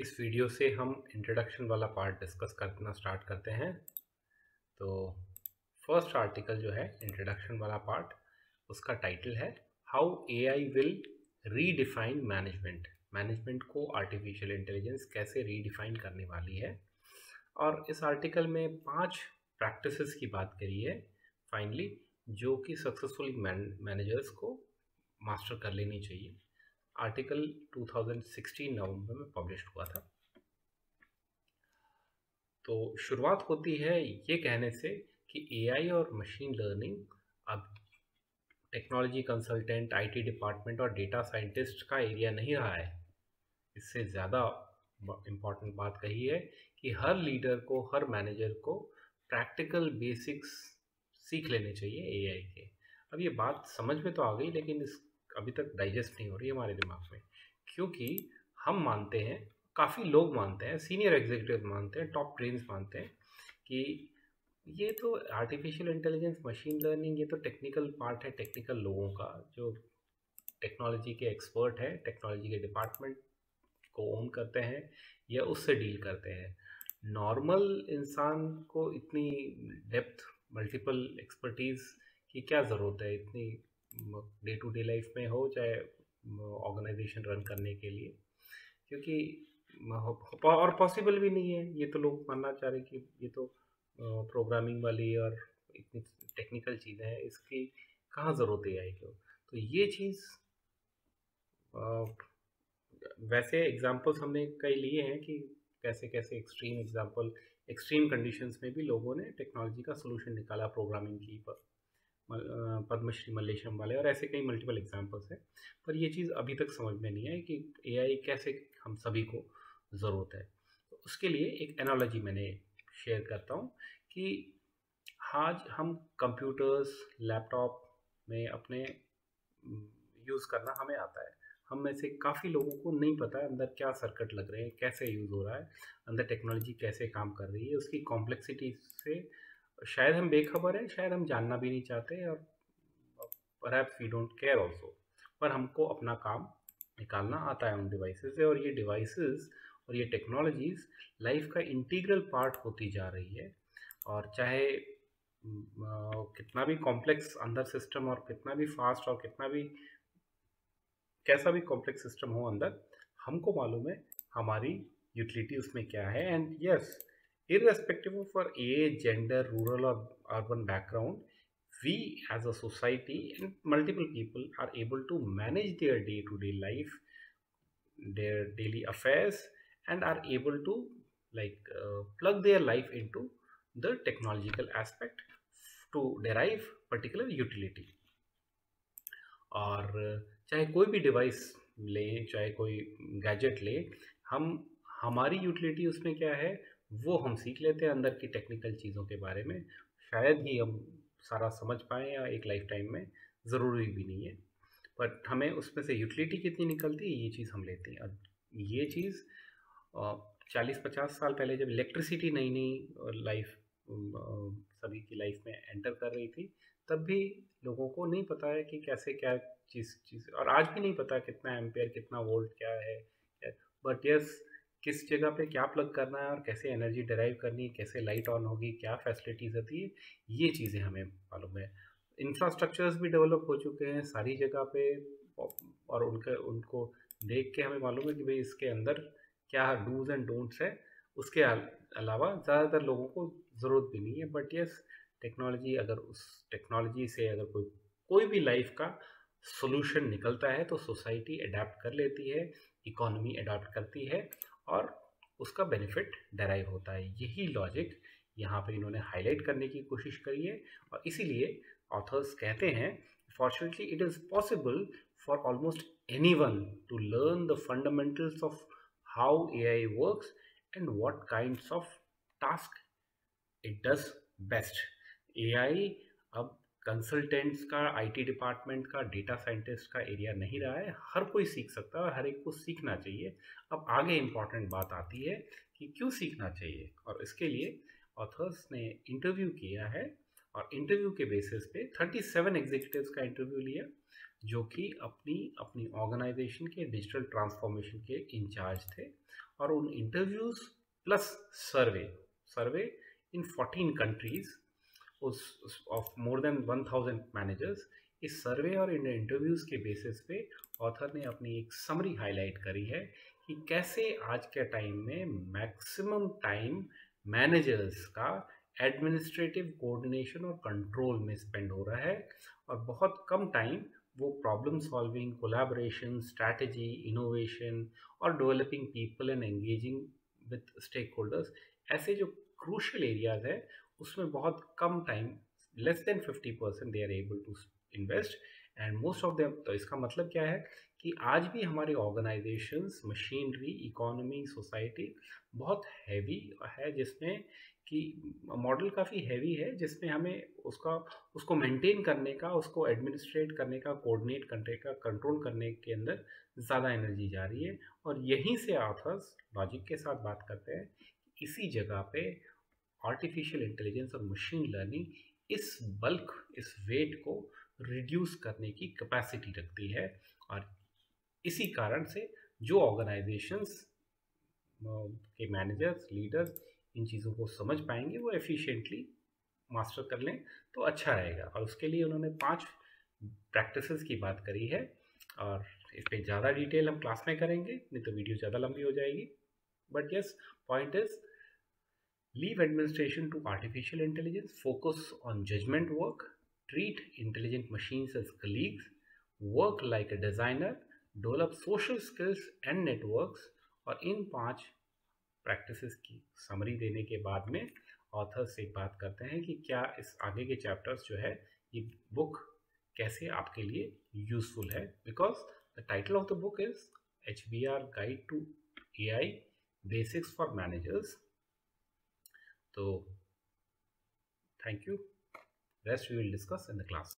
इस वीडियो से हम इंट्रोडक्शन वाला पार्ट डिस्कस करना स्टार्ट करते हैं। तो फ़र्स्ट आर्टिकल जो है इंट्रोडक्शन वाला पार्ट उसका टाइटल है how AI will redefine management management को आर्टिफिशियल इंटेलिजेंस कैसे रीडिफाइन करने वाली है। और इस आर्टिकल में पाँच प्रैक्टिसेस की बात करी है। फाइनली जो कि सक्सेसफुल मैनेजर्स को मास्टर कर लेनी चाहिए। आर्टिकल 2016 नवंबर में पब्लिश हुआ था। तो शुरुआत होती है ये कहने से कि एआई और मशीन लर्निंग अब टेक्नोलॉजी कंसल्टेंट आईटी डिपार्टमेंट और डेटा साइंटिस्ट का एरिया नहीं रहा है। इससे ज़्यादा इंपॉर्टेंट बात कही है कि हर लीडर को, हर मैनेजर को प्रैक्टिकल बेसिक्स सीख लेने चाहिए एआई के। अब ये बात समझ में तो आ गई, लेकिन इस अभी तक डाइजेस्ट नहीं हो रही है हमारे दिमाग में। क्योंकि हम मानते हैं, काफ़ी लोग मानते हैं सीनियर एग्जीक्यूटिव मानते हैं टॉप ट्रेन्स मानते हैं कि ये तो आर्टिफिशियल इंटेलिजेंस मशीन लर्निंग ये तो टेक्निकल पार्ट है टेक्निकल लोगों का, जो टेक्नोलॉजी के एक्सपर्ट हैं टेक्नोलॉजी के डिपार्टमेंट को ओन करते हैं या उससे डील करते हैं। नॉर्मल इंसान को इतनी डेप्थ मल्टीपल एक्सपर्टीज़ की क्या ज़रूरत है? इतनी डे टू डे लाइफ में हो, चाहे ऑर्गेनाइजेशन रन करने के लिए। क्योंकि और पॉसिबल भी नहीं है। ये तो लोग मानना चाह रहे कि ये तो प्रोग्रामिंग वाली और इतनी टेक्निकल चीज़ें हैं, इसकी कहाँ ज़रूरत है को? तो ये चीज़ वैसे एग्जांपल्स हमने कई लिए हैं कि कैसे कैसे एक्सट्रीम एग्जांपल एक्सट्रीम कंडीशंस में भी लोगों ने टेक्नोलॉजी का सोल्यूशन निकाला प्रोग्रामिंग की पर। पद्मश्री मल्लेशम वाले और ऐसे कई मल्टीपल एग्जांपल्स हैं। पर ये चीज़ अभी तक समझ में नहीं आई कि एआई कैसे हम सभी को ज़रूरत है। तो उसके लिए एक एनोलॉजी मैंने शेयर करता हूँ कि आज हम कंप्यूटर्स लैपटॉप में अपने यूज़ करना हमें आता है। हम में से काफ़ी लोगों को नहीं पता है अंदर क्या सर्किट लग रहे हैं, कैसे यूज़ हो रहा है, अंदर टेक्नोलॉजी कैसे काम कर रही है, उसकी कॉम्प्लेक्सिटी से शायद हम बेखबर हैं, शायद हम जानना भी नहीं चाहते और पर वी डोंट केयर ऑल्सो पर हमको अपना काम निकालना आता है उन डिवाइसेस से और ये डिवाइसेस और ये टेक्नोलॉजीज़ लाइफ का इंटीग्रल पार्ट होती जा रही है और चाहे कितना भी कॉम्प्लेक्स अंदर सिस्टम और कितना भी फास्ट और कितना भी कैसा भी कॉम्प्लेक्स सिस्टम हो अंदर, हमको मालूम है हमारी यूटिलिटी उसमें क्या है and yes irrespective of our age, gender, rural or urban background, we as a society and multiple people are able to manage their day-to-day -day life, their daily affairs, and are able to like uh, plug their life into the technological aspect to derive particular utility. और चाहे कोई भी device ले चाहे कोई gadget ले हम हमारी यूटिलिटी उसमें क्या है वो हम सीख लेते हैं अंदर की टेक्निकल चीज़ों के बारे में। शायद ही हम सारा समझ पाएँ या एक लाइफ टाइम में, ज़रूरी भी नहीं है। बट हमें उसमें से यूटिलिटी कितनी निकलती है, ये चीज़ हम लेते हैं। अब ये चीज़ चालीस पचास साल पहले जब इलेक्ट्रिसिटी नई नई लाइफ सभी की लाइफ में एंटर कर रही थी, तब भी लोगों को नहीं पता है कि कैसे क्या चीज़ चीज़, और आज भी नहीं पता कितना एम्पेयर कितना वोल्ट क्या है। बट यस किस जगह पे क्या प्लग करना है और कैसे एनर्जी डराइव करनी है, कैसे लाइट ऑन होगी, क्या फैसिलिटीज़ होती है, ये चीज़ें हमें मालूम है। इंफ्रास्ट्रक्चर्स भी डेवलप हो चुके हैं सारी जगह पे और उनके, उनको देख के हमें मालूम है कि भाई इसके अंदर क्या डूज एंड डोंट्स है। उसके अलावा ज़्यादातर लोगों को ज़रूरत भी नहीं है बट यस टेक्नोलॉजी अगर उस टेक्नोलॉजी से अगर कोई कोई भी लाइफ का सोल्यूशन निकलता है तो सोसाइटी अडेप्ट कर लेती है इकोनॉमी अडाप्ट करती है। और उसका बेनिफिट डराइव होता है। यही लॉजिक यहाँ पर इन्होंने हाईलाइट करने की कोशिश करी है और इसीलिए ऑथर्स कहते हैं fortunately it is possible for almost anyone to learn the fundamentals of how A I works and what kind of task it does best A I अब कंसल्टेंट्स का आईटी डिपार्टमेंट का डेटा साइंटिस्ट का area नहीं रहा है। हर कोई सीख सकता है हर एक को सीखना चाहिए। अब आगे इंपॉर्टेंट बात आती है कि क्यों सीखना चाहिए? और इसके लिए ऑथर्स ने इंटरव्यू किया है और इंटरव्यू के बेसिस पे 37 एग्जीक्यूटिव्स का इंटरव्यू लिया, जो कि अपनी अपनी ऑर्गेनाइजेशन के डिजिटल ट्रांसफॉर्मेशन के इंचार्ज थे। और उन interviews plus survey survey in 14 countries उस ऑफ़ मोर देन 1000 मैनेजर्स इस सर्वे और इन इंटरव्यूज़ के बेसिस पे ऑथर ने अपनी एक समरी हाईलाइट करी है कि कैसे आज के टाइम में मैक्सिमम टाइम मैनेजर्स का एडमिनिस्ट्रेटिव कोऑर्डिनेशन और कंट्रोल में स्पेंड हो रहा है और बहुत कम टाइम वो problem solving collaboration strategy innovation और developing people and engaging with stakeholders ऐसे जो क्रूशल एरियाज़ है उसमें बहुत कम time less than fifty percent they are able to invest and most of them तो इसका मतलब क्या है कि आज भी हमारे ऑर्गेनाइजेशंस मशीनरी इकोनॉमी सोसाइटी बहुत हैवी है जिसमें कि मॉडल काफ़ी हैवी है जिसमें हमें उसका, उसको मेंटेन करने का, उसको एडमिनिस्ट्रेट करने का कोऑर्डिनेट करने का कंट्रोल करने के अंदर ज़्यादा एनर्जी जा रही है। और यहीं से आथर्स लॉजिक के साथ बात करते हैं इसी जगह पे आर्टिफिशियल इंटेलिजेंस और मशीन लर्निंग इस बल्क इस वेट को रिड्यूस करने की कैपेसिटी रखती है। और इसी कारण से जो ऑर्गेनाइजेशंस के मैनेजर्स लीडर्स इन चीज़ों को समझ पाएँगे, वो एफिशिएंटली मास्टर कर लें तो अच्छा रहेगा। और उसके लिए उन्होंने पाँच प्रैक्टिसेस की बात करी है। और इस पर ज़्यादा डिटेल हम क्लास में करेंगे, नहीं तो वीडियो ज़्यादा लंबी हो जाएगी। But yes point is leave administration to artificial intelligence focus on judgement work treat intelligent machines as colleagues work like a designer develop social skills and networks और इन पाँच प्रैक्टिसेस की समरी देने के बाद में ऑथर से बात करते हैं कि क्या इस आगे के चैप्टर्स जो है, ये बुक कैसे आपके लिए यूजफुल है। Because the title of the book is H B R guide to A I basics for managers So, thank you. Rest we will discuss in the class.